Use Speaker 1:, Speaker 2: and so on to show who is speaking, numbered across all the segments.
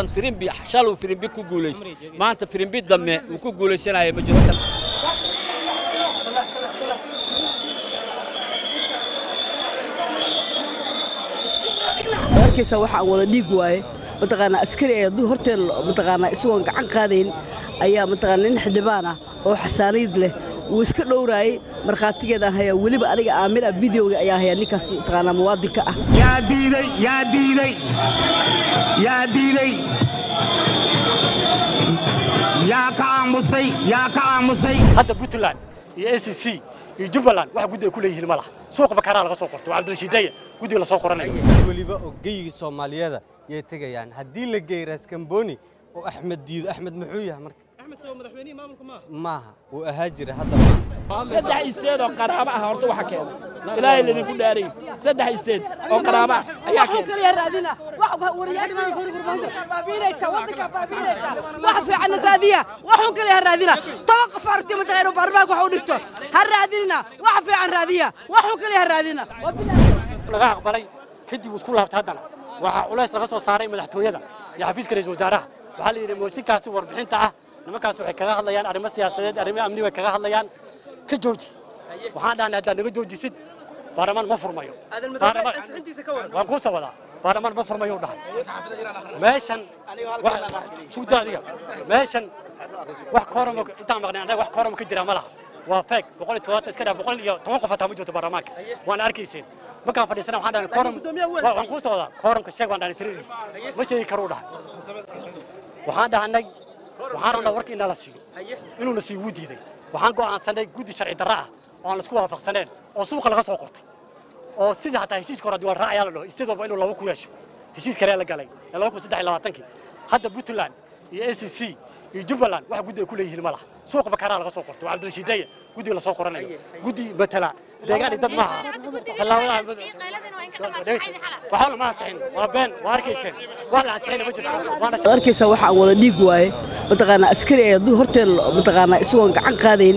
Speaker 1: xasan firimbi shaluu firimbi ku guulaystay maanta firimbi dambe uu ku guulaysanaya ma jiro
Speaker 2: arkaysa waxaan wada dhiig waaye mataqaanaa askari ee hadduu horteen mataqaanaa isagoon gacan qaadayn ayaa mataqaanaa nin xildhibaan ah oo xasaaniyad leh wuu iska dhowraayey markhaatigeedaan hayaa weliba aniga aamin ah videoga ayaa hayaa ninkaas mataqaanaa muwaadinka ah.
Speaker 3: Yaa diiday yaa diiday yaa diiday. Yaa ka aamusay yaa ka aamusay.
Speaker 4: Hadda puntland iyo s c iyo jubbaland wax guddi ay ku leeyihiin ma laha. Suuqa bakaraa laga soo qorto. Waa cabdirashiidaya guddiga la soo qoranayo
Speaker 5: weliba oo geyigii soomaaliyeeda yay tegayaan. Haddii la geey raaskambooni oo axmed diido axmed muxuu yahay marka maaha wuu ahaa jira hadda maaha
Speaker 6: saddex isteed oo qaraabo ah horta waxa keena ilaahay ladinku dhaarayy saddex isteed oo qaraabo ah ayaa keena
Speaker 7: wax fiican raadiya waxun kale ha raadina toban qof aragtay mataqaana baarlamaanka wax u dhigto ha raadinina wax fiican raadiya waxun kale ha raadina
Speaker 4: laga aqbalay kadib uu isku laabtay haddana waxaa culays laga soo saaray madaxtooyada iyo xafiiska ra'iisul wasaaraha waxaa la yidhi mooshinkaasi warbixinta ah نمكاس وحي كغاها ليان عرمي سياسيات عرمي أمني وكغاها ليان كجوجي وحانا نهدا نبجوجي سيد بارمان مفر مايو بارمان انتي سكوار وقوصة ولا بارمان مفر مايو دا ماشن سودانية ماشن وح كورم انتا مغنين وح كورم كجرا ملا وفاك بقول التوات اسكدا بقول يو توقف تامجو تبارمان وان اركيسين مكان فريسنا وحانا كورم وقوصة ولا كورم كشيك وان داني تريريس مشي كرودا وحانا هنجي وحنا نورك إن الله سيو إنه نسيو وديدي وحنا قو عن سنة جودي شرعي درع وعن سكوا فق سنة وسوق الغص وقرت وسيد حتى هشيش كرا دوار رأي الله استدوا بينه الله وكويش هشيش كرا الله قالي الله وكويش دعي الله تنكي هذا بطلان إس يجبلان واحد جودي كله يهلم الله سوق بكرا الغص وقرت وعبد الله جودي الله سوق جودي بطلع دعاني تطلع الله ولا وحول ما سعين وبن واركيسين ولا سعين بس
Speaker 2: واركيسين واحد ولا ديك واي mataqaanaa askari ee horteen mataqaanaa isagoon gacan qaadayn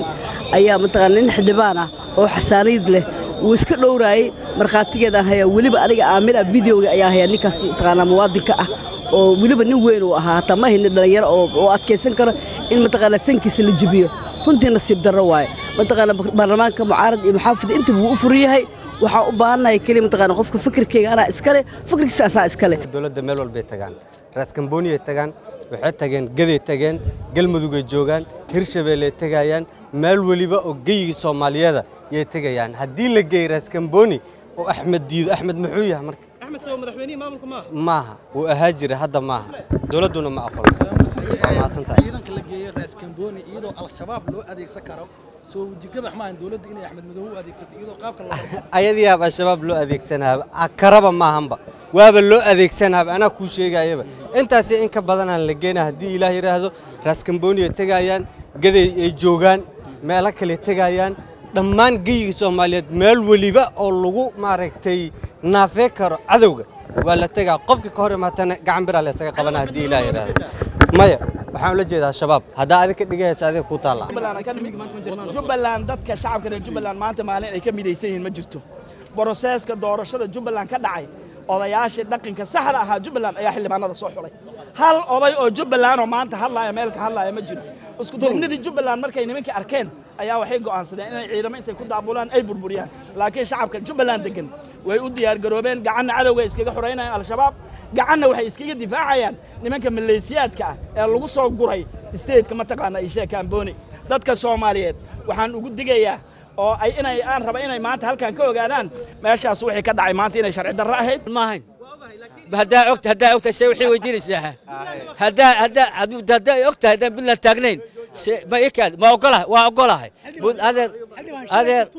Speaker 2: ayaa mataqaanaa nin xildhibaan ah oo xasaaniyad leh. Wuu iska dhowraayey markhaatigeedaan hayaa weliba aniga aamin ah videoga ayaa hayaa ninkaas mataqaanaa muwaadinka ah oo weliba nin weyn uu ahaa. Hataa ma haynin dhallinyaro oo adkaysan karo in mataqaanaa sankiisa la jibiyo runtii nasiib darro waaye. Mataqaanaa baarlamaanka mucaarad iyo muxaafid intaba wuu u furan yahay u baahannahay keliya mataqaanaa qofka fikirkeyga anaa iskale fikirkiisa asaa iskale
Speaker 5: dowladda meel walbay tagaan. Raaskambooniyay tagaan waxay tageen gaday tageen galmudugay joogaan hirshabeelley tegayaan meel weliba oo geyigii soomaaliyeeda yay tegayaan haddii la geey raaskambooni oo axmed diido axmed muxuu yahay marka? Maaha? Wuu ahaa jira hadda maaha. Dowladduna ma aqoonsan. Waa mahadsantahay
Speaker 8: soo wajigabax maahan dowladda inay axmed madow u adeegsato iyadoo qaabka
Speaker 5: ayadiyaab al-shabaab loo adeegsanaaba akaraba maahanba. Waaba loo adeegsanaaba anaa kuu sheegayaba intaasi in ka badanaan la geena haddii ilaah yidhaahdo raaskambooni ay tegayaan gaday ay joogaan meelo kale tegayaan dhammaan geyigii soomaaliyeed meel weliba oo lagu maaragtay naafee karo cadowga waa la tegaa qofka ka hor imaatana gacan biraa laysaga qabana haddii ilaah yidhaahdo maya waxaan ula jeedaa shabaab. Haddaa adig ka dhigaysa adiga kuu taalla.
Speaker 6: Jubbaland dadka shacabka reer jubbaland maanta maalin ay ka midaysan yihiin ma jirto. Broseeska doorashada jubbaland ka dhacay odayaashii dhaqanka saxda ahaa jubbaland ayaa xildhibaanada soo xulay. Hal oday oo jubbaland oo maanta hadlaaya meelka hadlaaya ma jiro. Isku duubnidii jubbaland markay nimankii arkeen ayaa waxay go'aansadeen inay ciidamo intay ku daabulaan ay burburiyaan. Laakiin shacabka jubbaland degan way u diyaargaroobeen gacanna cadowga iskaga xoraynayaan al-shabaab gacanna waxay iskaga difaacayaan nimanka maleysiyaadka ah ee lagu soo guray isteedka mataqaana ishee kaambooni dadka soomaaliyeed waxaan ugu digayaa oo ay inay aan raba inay maanta halkan ka ogaadaan meeshaas wixii ka dhacay maanta inay sharci darro ahayd.
Speaker 1: Maahayn haddaa ogta haddaa ogta see waxay weydiinaysaa. Haddaa haddaa haddaa ogtahay haddaan puntland taagnayn ما يكاد يعني، ما أقوله وأقوله هذا هذا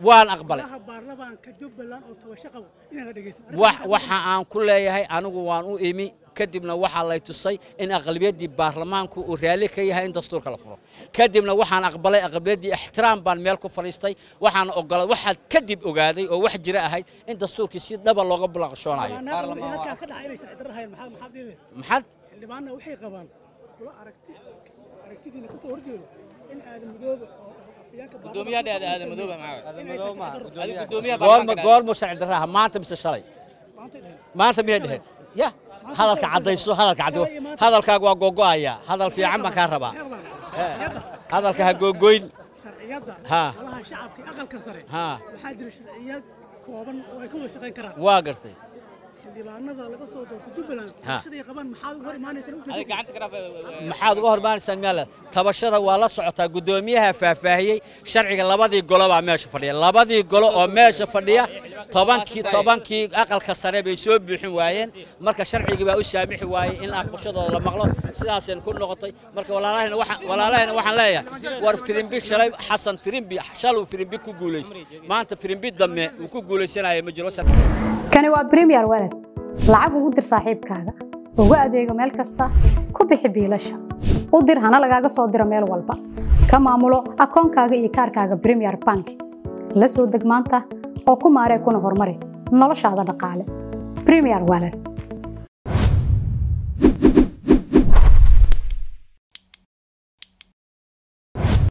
Speaker 1: وان أقبله وح وح عن كل يهي أنا وان وإمي كدبنا وح الله يتصي إن أغلبية دي برلمان كو رالي كي هاي دستور كلا فرو كدبنا وح عن أقبله أغلبية دي احترام بان ملكو فريستي. وح عن أقبله وح كدب أقادي
Speaker 8: وح جراء هاي إن دستور كسيد دبل لو قبل شلون عاي محد
Speaker 1: gool ma sharci daraaha maanta mise shalay maanta miyay dheheen ya hadalka caddayso hadalka caddo hadalkaaga waa googo'aya hadal fiican baan kaa rabaa hadalka ha
Speaker 9: googoyn
Speaker 1: waa gartay maxaad uga hormaanaysaan meel tabashada waa la socotaa guddoomiyaha faahfaahiyey sharciga labadii golo baa meesha fadhiya labadii golo oo meesha fadhiya tobankii tobankii aqalka sare bay soo buuxin waayeen marka sharcigii baa u saamixi waayey in aqbashadooda la maqlo sidaasayna ku noqotay marka walaalahayna waxaan walaalahayna waxaan leeyahay war firimbi shalay xasan firimbi shaluu firimbi ku guulaystay maanta firimbi dambe uu ku guulaysanaya ma jiro
Speaker 10: kani waa premier walad lacag ugu dir saaxiibkaaga ugu adeego meel kasta ku bixi biilasha. U dir hana lagaaga soo diro meel walba. Ka maamulo akoonkaaga iyo kaarkaaga premier bank. La soo deg maanta oo ku maaree kuna horumari noloshaada dhaqaale. Premier walad